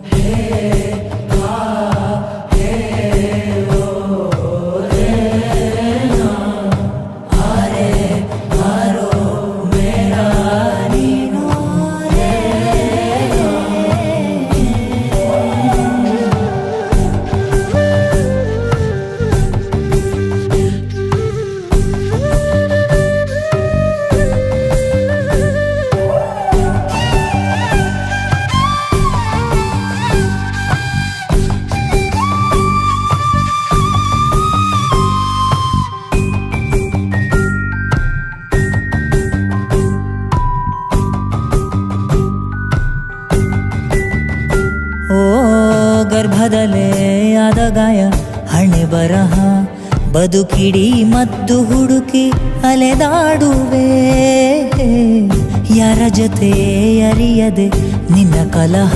Hey. ಗರ್ಭದಲ್ಲೇ ಆದ ಗಾಯ. ಹಣೆ ಬರಹ ಬದುಕಿಡಿ ಮದ್ದು ಹುಡುಕಿ ಅಲೆದಾಡುವೆ. ಯಾರ ಜೊತೆ ಅರಿಯದೆ ನಿನ್ನ ಕಲಹ